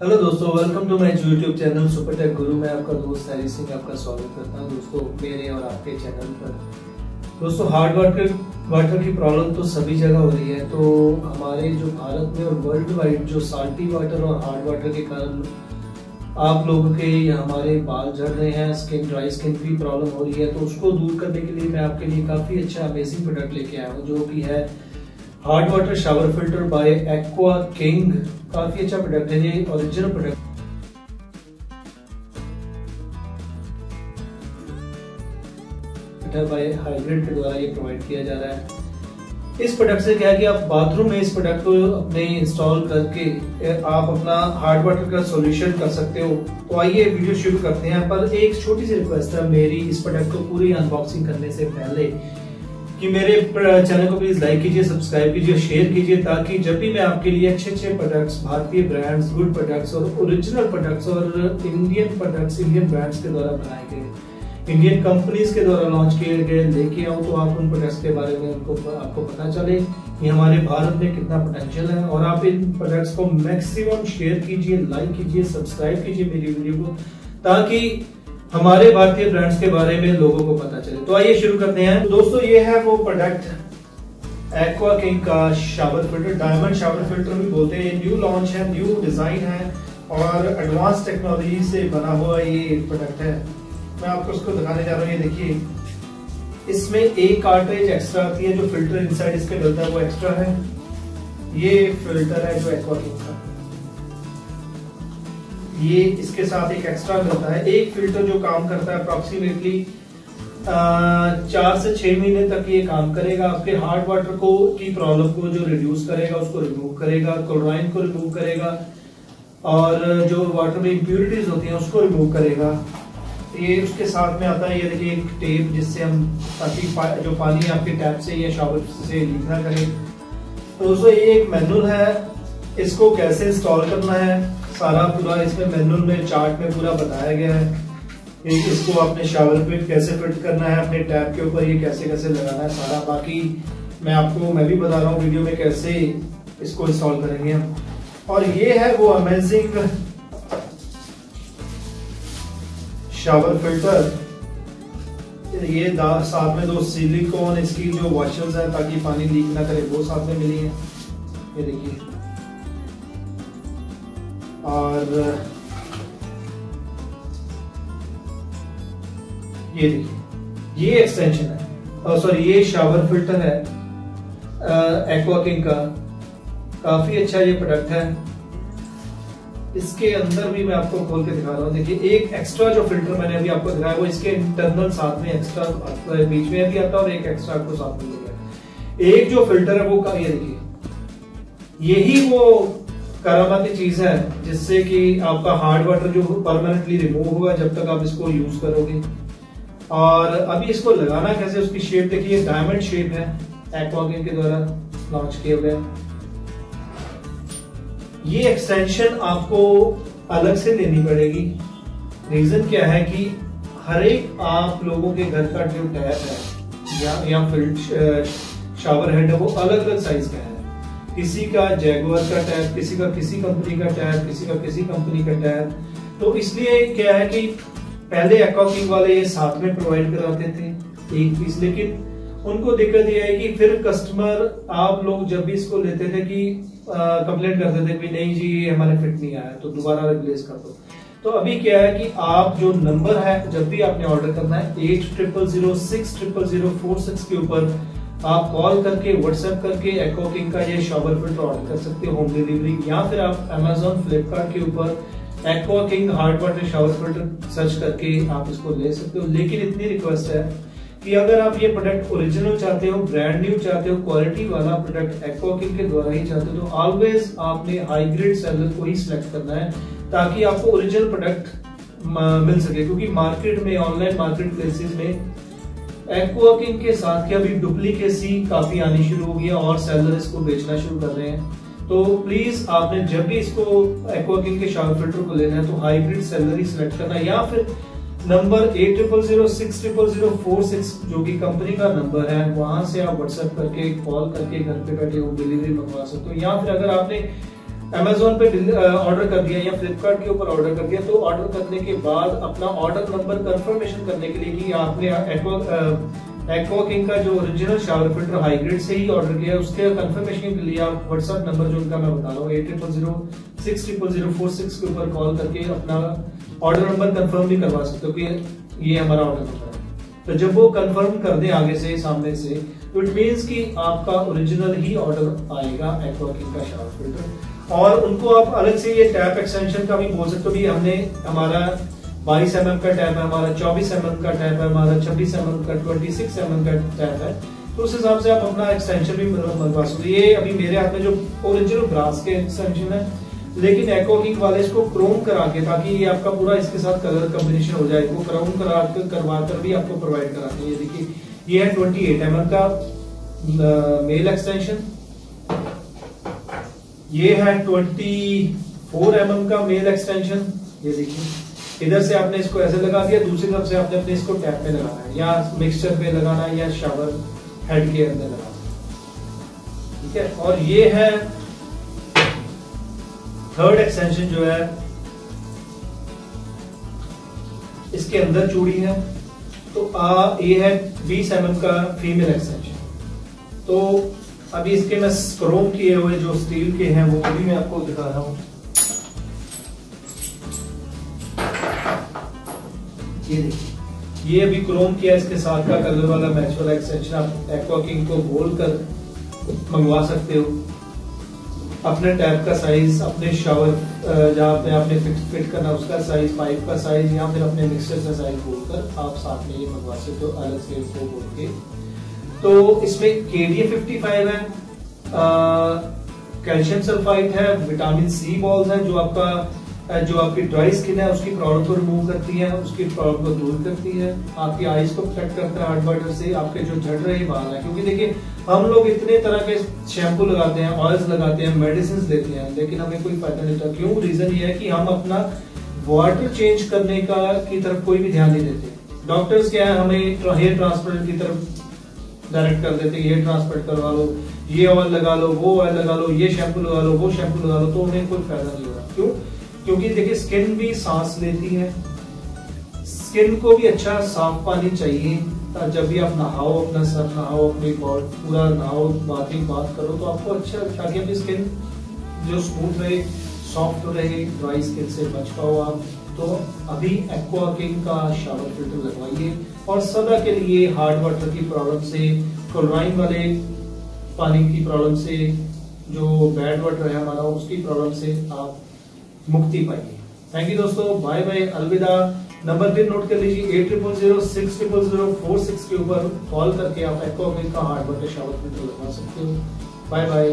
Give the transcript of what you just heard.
Hello दोस्तों welcome to my YouTube channel super tech guru मैं आपका दोस्त हरी सिंह आपका स्वागत करता हूँ दोस्तों, मेरे और आपके चैनल पर। दोस्तों हार्ड वाटर वाटर की प्रॉब्लम तो सभी जगह हो रही है तो हमारे जो भारत में और वर्ल्ड वाइड जो साल्टी वाटर और हार्ड वाटर के कारण आप लोगों के हमारे बाल झड़ रहे हैं स्किन ड्राई स्किन की प्रॉब्लम हो रही है तो उसको दूर करने के लिए मैं आपके लिए काफ़ी अच्छा अमेजिंग प्रोडक्ट लेके आया हूँ, जो कि है hard water shower filter by aqua king काफ़ी अच्छा प्रोडक्ट है ये ओरिजिनल प्रोडक्ट बाय हाइब्रिड के द्वारा ये प्रोवाइड किया जा रहा है। इस प्रोडक्ट से क्या है कि आप बाथरूम में इस प्रोडक्ट को अपने इंस्टॉल करके आप अपना हार्ड वाटर का सॉल्यूशन कर सकते हो। तो आइए वीडियो शुरू करते हैं। पर एक छोटी सी रिक्वेस्ट है। मेरी इस प्रोडक्ट को पूरी अनबॉक्सिंग करने से पहले कि मेरे चैनल को प्लीज़ लाइक कीजिए सब्सक्राइब कीजिए शेयर कीजिए, ताकि जब भी मैं आपके लिए अच्छे अच्छे प्रोडक्ट्स भारतीय ब्रांड्स गुड प्रोडक्ट्स और ओरिजिनल प्रोडक्ट्स और इंडियन प्रोडक्ट्स इंडियन ब्रांड्स के द्वारा बनाए गए इंडियन कंपनीज़ के द्वारा लॉन्च किए गए, लेके आऊँ तो आप उन प्रोडक्ट्स के बारे में उनको आपको पता चले कि हमारे भारत में कितना पोटेंशियल है। और आप इन प्रोडक्ट्स को मैक्सिमम शेयर कीजिए लाइक कीजिए सब्सक्राइब कीजिए मेरी वीडियो को, ताकि हमारे भारतीय ब्रांड्स के बारे में लोगों को पता चले। तो आइए शुरू करते हैं। दोस्तों, ये है वो प्रोडक्ट एक्वा किंग का shower filter diamond shower filter भी बोलते हैं। न्यू लॉन्च है न्यू डिज़ाइन है और एडवांस टेक्नोलॉजी से बना हुआ ये प्रोडक्ट है। मैं आपको उसको दिखाने जा रहा हूँ। ये देखिए, इसमें एक कार्ट्रेज एक्स्ट्रा आती है जो फ़िल्टर इनसाइड इसके डलता है, वो एक्स्ट्रा है। ये फ़िल्टर है जो एक्वा किंग का। ये इसके साथ एक एक्स्ट्रा मिलता है। एक फ़िल्टर जो काम करता है अप्रोक्सीमेटली चार से छह महीने तक ये काम करेगा। आपके हार्ड वाटर को, की प्रॉब्लम को जो रिड्यूस करेगा, उसको रिमूव करेगा क्लोराइन को रिमूव करेगा, और जो वाटर में इम्प्यूरिटीज होती हैं, उसको रिमूव करेगा। ये उसके साथ में आता है। ये देखिए, एक टेप जिससे हम ताकि जो पानी आपके टैप से या शावर से लीक ना करें। तो दोस्तों, ये एक मैनुअल है। इसको कैसे इंस्टॉल करना है? सारा पूरा इसमें मैनुअल में, चार्ट में पूरा बताया गया है कि इसको अपने शावर पे कैसे फिट करना है, अपने टैब के ऊपर ये कैसे कैसे लगाना है सारा। बाकी मैं आपको, मैं भी बता रहा हूँ वीडियो में कैसे इसको इंस्टॉल करेंगे हम। और ये है वो अमेजिंग शावर फ़िल्टर ये साथ में दो सिलिकॉन इसकी जो वॉशर्स है, ताकि पानी लीक ना करे, वो साथ में मिली है। ये देखिए। और ये देखिए, ये एक्सटेंशन है। और सॉरी ये शावर फ़िल्टर है। एक्वाकिंग का। काफ़ी अच्छा ये प्रोडक्ट है। इसके अंदर भी मैं आपको खोल के दिखा रहा हूँ। देखिए, एक एक्स्ट्रा जो फ़िल्टर मैंने अभी आपको दिखाया, वो इसके इंटरनल साथ में एक्स्ट्रा बीच में भी आता है और एक एक्स्ट्रा आपको साथ में मिलेगा एक जो फ़िल्टर है, वो ये देखिए। यही वो करामाती चीज़ है, जिससे कि आपका हार्ड वाटर जो परमानेंटली रिमूव होगा जब तक आप इसको यूज़ करोगे। और अभी इसको लगाना कैसे, उसकी शेप देखिए डायमंड शेप है एक्वागिन के द्वारा लॉन्च किए हुए ये एक्सटेंशन आपको अलग से लेनी पड़ेगी। रीजन क्या है कि हर एक आप लोगों के घर का जो टैप है, या या फिल्ट शावर हेड है, वो अलग अलग साइज़ का है। किसी का जैगुअर का टैब किसी का किसी कंपनी का टैब किसी का किसी कंपनी का टैब तो इसलिए क्या है कि पहले एक्वाकिंग वाले ये साथ में प्रोवाइड कराते थे, एक पीस लेकिन उनको दिक्कत ये है कि फिर कस्टमर आप लोग जब भी इसको लेते थे कि कंप्लेन करते थे कि नहीं जी, ये हमारे फिट नहीं आया तो दोबारा रिप्लेस कर दो। तो अभी क्या है कि आप जो नंबर है, जब भी आपने ऑर्डर करना है eight triple zero six triple zero four six के ऊपर आप कॉल करके व्हाट्सएप करके एको किंग का ये शॉवर फ़िल्टर ऑर्डर कर सकते हो होम डिलीवरी या फिर आप अमेजोन फ्लिपकार्ट के ऊपर aqua king hard water shower filter search करके आप इसको ले सकते हो। लेकिन इतनी रिक्वेस्ट है कि अगर आप ये प्रोडक्ट ओरिजिनल चाहते हो ब्रांड न्यू चाहते हो क्वालिटी वाला प्रोडक्ट एक्वा किंग के द्वारा ही चाहते हो तो ऑलवेज आपने हाई ग्रेड सेलर को ही सिलेक्ट करना है, ताकि आपको ओरिजिनल प्रोडक्ट मिल सके। क्योंकि मार्केट में ऑनलाइन मार्केट प्लेसेस में एक्वाकिंग के साथ क्या अभी डुप्लीकेसी काफ़ी आनी शुरू हो गई है और सेलर इसको बेचना शुरू कर रहे हैं। तो प्लीज़ आपने जब भी इसको एक्वाकिंग के शावर फ़िल्टर को लेना है तो हाइब्रिड सेलर ही सिलेक्ट करना या फिर number eight triple zero six triple zero four six जो कि कंपनी का नंबर है, वहाँ से आप व्हाट्सएप करके कॉल करके घर पे बैठे हो डिलीवरी मंगवा सकते हो। या फिर अगर आपने अमेजोन पे ऑर्डर कर दिया या फ्लिपकार्ट के ऊपर ऑर्डर कर दिया तो ऑर्डर करने के बाद अपना ऑर्डर नंबर कंफर्मेशन करने के लिए कि आपने एक्वा किंग का जो original shower filter high grade से ही ऑर्डर किया उसके कंफर्मेशन के लिए आप व्हाट्सएप नंबर जो उनका मैं बता रहा हूँ eight triple zero six triple zero four six के ऊपर कॉल करके अपना ऑर्डर नंबर कंफर्म भी करवा सकते हो कि ये हमारा ऑर्डर नंबर है। तो जब वो कंफर्म कर दे आगे से, सामने से तो इट मीन्स कि आपका ओरिजिनल ही ऑर्डर आएगा एक्वा किंग का शावर फ़िल्टर और उनको आप अलग से ये टैप एक्सटेंशन का भी बोल सकते हो भी हमने हमारा 22 एम का टैप है, हमारा 24 एम का टैप है, हमारा 26 एम mm का 26 एम का टैप है। तो उस हिसाब से आप अपना एक्सटेंशन भी मंगवा सकते ये अभी मेरे हाथ में जो ओरिजिनल ब्रास के एक्सटेंशन है, लेकिन एकोकिंग वाले इसको क्रोम करा के, ताकि ये आपका पूरा इसके साथ कलर कॉम्बिनेशन हो जाए। वो क्रोम करा करवा कर भी आपको प्रोवाइड कराते हैं ये देखिए। ये है 28 एम mm का मेल एक्सटेंशन ये है 24 एम का मेल एक्सटेंशन ये देखिए, इधर से आपने इसको ऐसे लगा दिया, दूसरी तरफ़ से आपने अपने इसको टैप पे लगाना है या मिक्सचर पे लगाना है या शावर हेड के अंदर लगाना ठीक है, और ये है थर्ड एक्सटेंशन जो है, इसके अंदर चूड़ी है। तो आ ये है 20 एम mm का फीमेल एक्सटेंशन तो अभी इसके मैं क्रोम किए हुए जो स्टील के हैं, वो भी मैं आपको दिखा रहा हूँ। ये देखिए। ये अभी क्रोम किया, इसके साथ का कलर वाला मैच वाला एक्सटेंशन आप एक्वा किंग को बोल कर मंगवा सकते हो। अपने टैप का साइज़ अपने शावर जहाँ पे आपने फिट, फिट करना उसका साइज़ पाइप का साइज़ या फिर अपने मिक्सर का साइज़ बोलकर आप साथ में ये मंगवा सकते हो अलग से इसको बोल के तो इसमें के डी फिफ्टी फाइव है कैल्शियम सल्फाइड है विटामिन सी बॉल्स है जो आपका जो आपकी ड्राई स्किन है, उसकी प्रॉब्लम को रिमूव करती है, उसकी प्रॉब्लम को दूर करती है। आपकी आईज को प्रोटेक्ट करता है हार्ट वाटर से आपके जो झड़ रहे बाल है क्योंकि देखिए, हम लोग इतने तरह के शैम्पू लगाते हैं ऑयल्स लगाते हैं मेडिसिन लेते हैं, लेकिन हमें कोई फ़ायदा नहीं होता। क्यों? रीजन ये है कि हम अपना वाटर चेंज करने का, की तरफ़ कोई भी ध्यान नहीं देते। डॉक्टर्स क्या है, हमें हेयर ट्रांसप्लांट की तरफ़ डायरेक्ट कर देते हेयर ट्रांसपोर्ट करवा लो, ये ऑयल लगा लो, वो ऑयल लगा लो, ये शैम्पू लगा लो, वो शैम्पू लगा लो तो उन्हें कोई फ़ायदा नहीं होगा क्यों? क्योंकि देखिए स्किन भी सांस लेती है। स्किन को भी अच्छा साफ़ पानी चाहिए जब भी आप नहाओ, अपना सर नहाओ, अपनी पूरा नहाओ बाथिंग बात करो तो आपको अच्छा ताकि अपनी स्किन जो स्मूथ रहे सॉफ्ट रहे ड्राई स्किन से बच पाओ आप। तो अभी एक्वा किंग का शावर फ़िल्टर लगवाइए और सदा के लिए हार्ड वाटर की प्रॉब्लम से क्लोराइन वाले पानी की प्रॉब्लम से, जो बैड वाटर है हमारा, उसकी प्रॉब्लम से आप मुक्ति पाइए थैंक यू दोस्तों। बाय बाय अलविदा। नंबर फिर नोट कर लीजिए। Eight triple zero six triple zero four six के ऊपर कॉल करके आप एक्वा का हार्ड वर्क शावर फ़िल्टर लगवा सकते हो। Bye bye